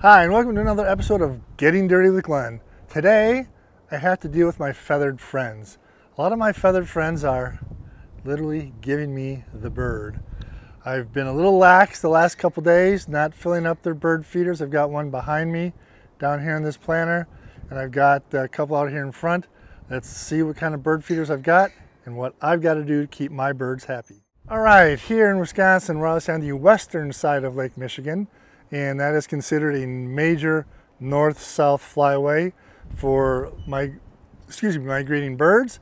Hi, and welcome to another episode of Getting Dirty with Glenn. Today, I have to deal with my feathered friends. A lot of my feathered friends are literally giving me the bird. I've been a little lax the last couple days, not filling up their bird feeders. I've got one behind me down here in this planter, and I've got a couple out here in front. Let's see what kind of bird feeders I've got and what I've got to do to keep my birds happy. All right, here in Wisconsin, we're on the western side of Lake Michigan and that is considered a major north-south flyway for my, excuse me, migrating birds.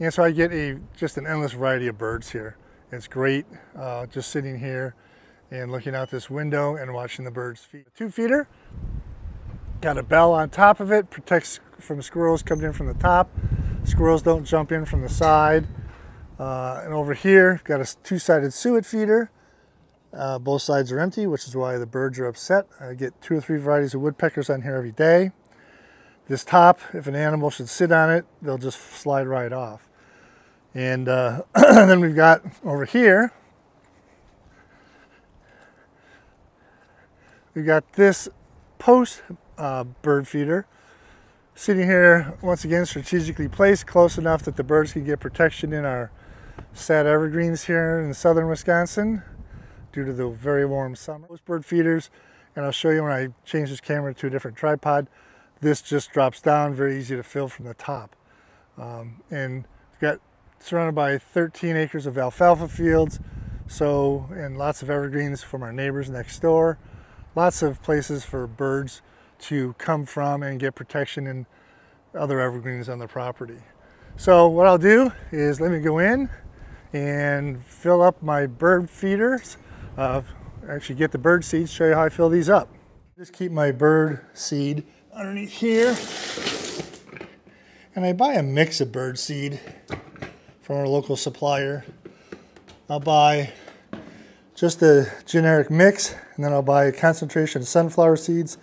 And so I get a just an endless variety of birds here. It's great uh, just sitting here and looking out this window and watching the birds feed. Two feeder, got a bell on top of it, protects from squirrels coming in from the top. Squirrels don't jump in from the side. Uh, and over here, got a two-sided suet feeder uh, both sides are empty, which is why the birds are upset. I get two or three varieties of woodpeckers on here every day. This top, if an animal should sit on it, they'll just slide right off. And uh, then we've got over here, we've got this post uh, bird feeder sitting here once again strategically placed close enough that the birds can get protection in our sad evergreens here in southern Wisconsin due to the very warm summer. Bird feeders, and I'll show you when I change this camera to a different tripod, this just drops down, very easy to fill from the top. Um, and we've got surrounded by 13 acres of alfalfa fields, so, and lots of evergreens from our neighbors next door. Lots of places for birds to come from and get protection in other evergreens on the property. So what I'll do is let me go in and fill up my bird feeders uh, actually get the bird seeds, show you how I fill these up. Just keep my bird seed underneath here. And I buy a mix of bird seed from our local supplier. I'll buy just a generic mix, and then I'll buy a concentration of sunflower seeds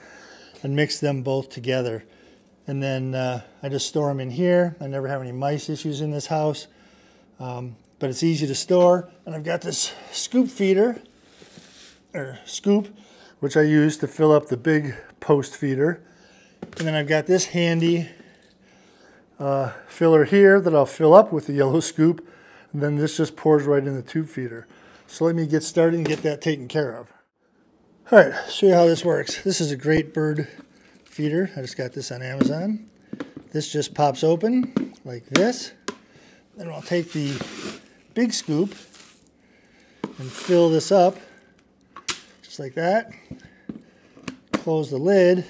and mix them both together. And then uh, I just store them in here. I never have any mice issues in this house, um, but it's easy to store. And I've got this scoop feeder or scoop, which I use to fill up the big post feeder. And then I've got this handy uh, filler here that I'll fill up with the yellow scoop. And then this just pours right in the tube feeder. So let me get started and get that taken care of. All right, show you how this works. This is a great bird feeder. I just got this on Amazon. This just pops open like this. Then I'll take the big scoop and fill this up just like that. Close the lid.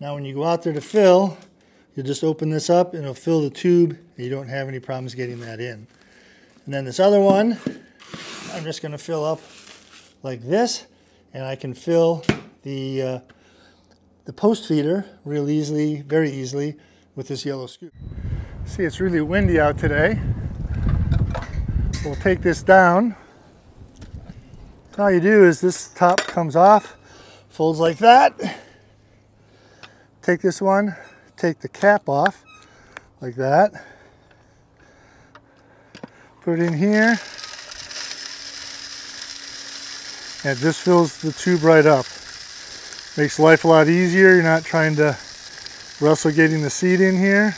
Now when you go out there to fill, you just open this up and it'll fill the tube and you don't have any problems getting that in. And then this other one, I'm just going to fill up like this and I can fill the, uh, the post feeder real easily, very easily with this yellow scoop. See, it's really windy out today. We'll take this down all you do is this top comes off, folds like that. Take this one, take the cap off like that. Put it in here. And this fills the tube right up. Makes life a lot easier. You're not trying to wrestle getting the seed in here.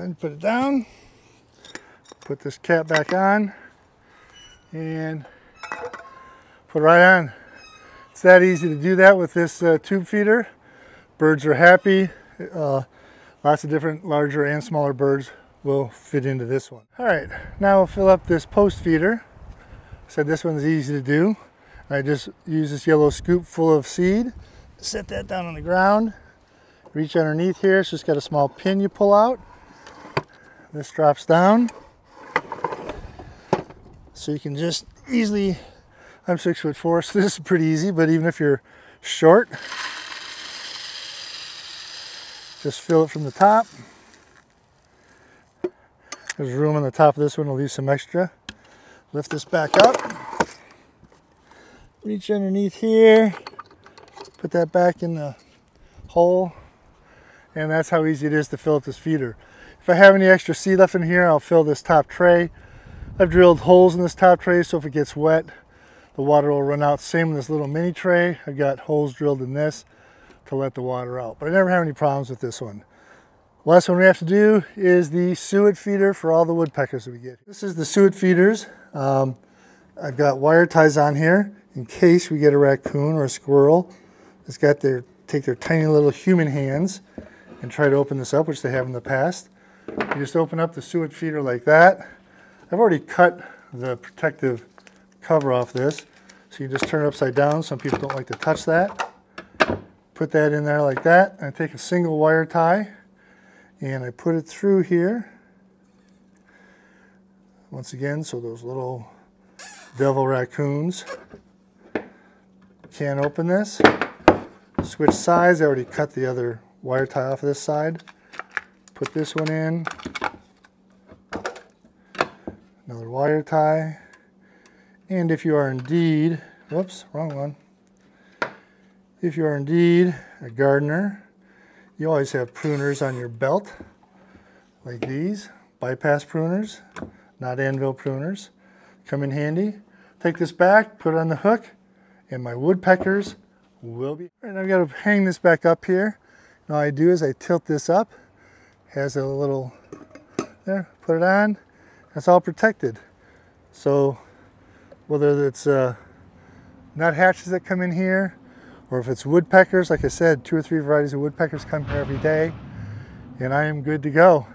Then put it down, put this cap back on, and put it right on. It's that easy to do that with this uh, tube feeder. Birds are happy. Uh, lots of different larger and smaller birds will fit into this one. All right, now we'll fill up this post feeder. I said this one's easy to do. I just use this yellow scoop full of seed, set that down on the ground, reach underneath here. It's just got a small pin you pull out. This drops down. So you can just easily, I'm six foot four, so this is pretty easy, but even if you're short, just fill it from the top. There's room on the top of this one to leave some extra. Lift this back up. Reach underneath here. Put that back in the hole. And that's how easy it is to fill up this feeder. I have any extra seed left in here, I'll fill this top tray. I've drilled holes in this top tray so if it gets wet, the water will run out. Same in this little mini tray. I've got holes drilled in this to let the water out. But I never have any problems with this one. Last one we have to do is the suet feeder for all the woodpeckers that we get. This is the suet feeders. Um, I've got wire ties on here in case we get a raccoon or a squirrel. It's got their, take their tiny little human hands and try to open this up, which they have in the past. You just open up the suet feeder like that. I've already cut the protective cover off this. So you just turn it upside down. Some people don't like to touch that. Put that in there like that. And I take a single wire tie and I put it through here. Once again, so those little devil raccoons can't open this. Switch sides, I already cut the other wire tie off of this side. Put this one in. Another wire tie. And if you are indeed, whoops, wrong one. If you are indeed a gardener, you always have pruners on your belt, like these, bypass pruners, not anvil pruners. Come in handy. Take this back, put it on the hook, and my woodpeckers will be. Right, I've got to hang this back up here. And all I do is I tilt this up, has a little, there, put it on, it's all protected. So whether it's uh, nuthatches that come in here or if it's woodpeckers, like I said, two or three varieties of woodpeckers come here every day, and I am good to go.